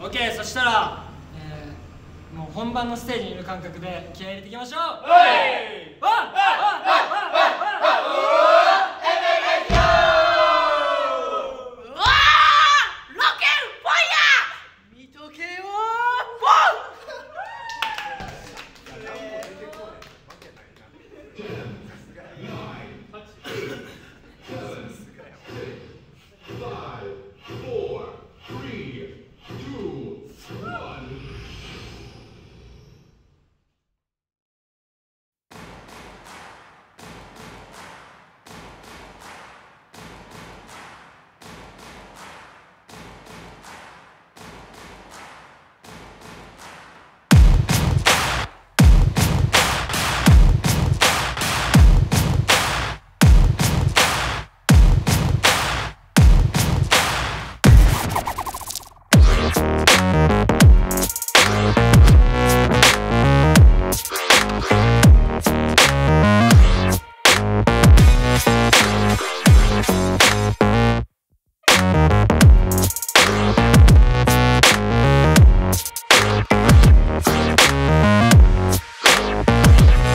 オッケーそしたら、えー、もう本番のステージにいる感覚で気合い入れていきましょう。はい。わっわっわっわっわっわっわっ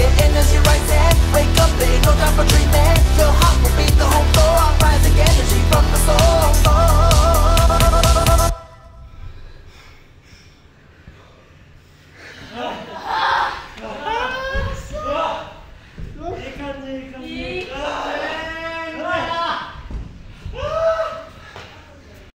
Get energy rising Wake up, ain't no time for dreaming.